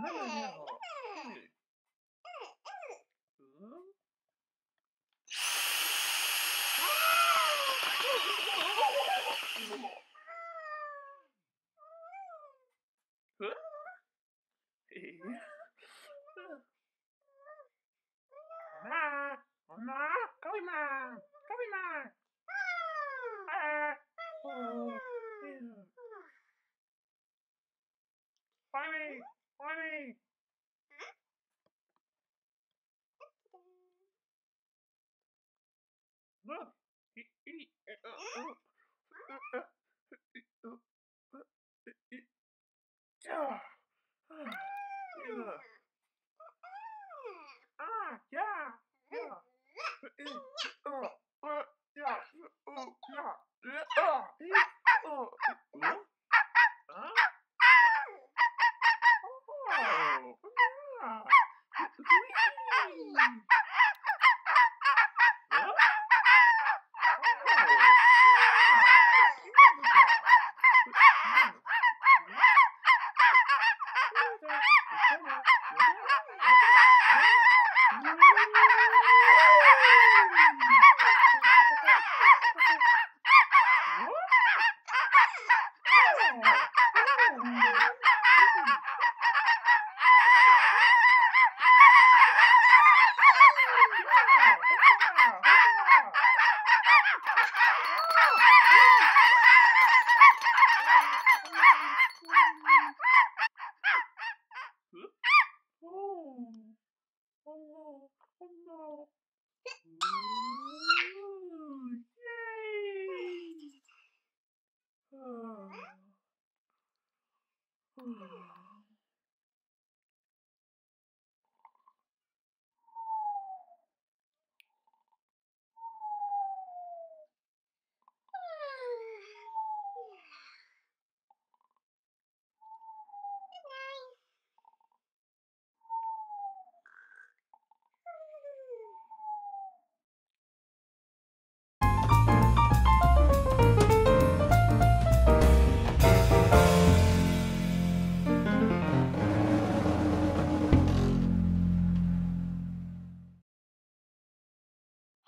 하느냐고. 응? 엄마, 엄마, 까비마, 까비마. 아, 어, 빨리. Mommy! Huh? Look! Ah, yeah, yeah. Ah! Oh!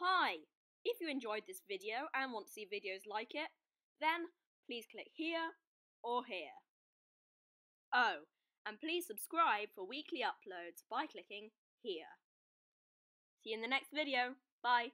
Hi! If you enjoyed this video and want to see videos like it, then please click here or here. Oh, and please subscribe for weekly uploads by clicking here. See you in the next video. Bye!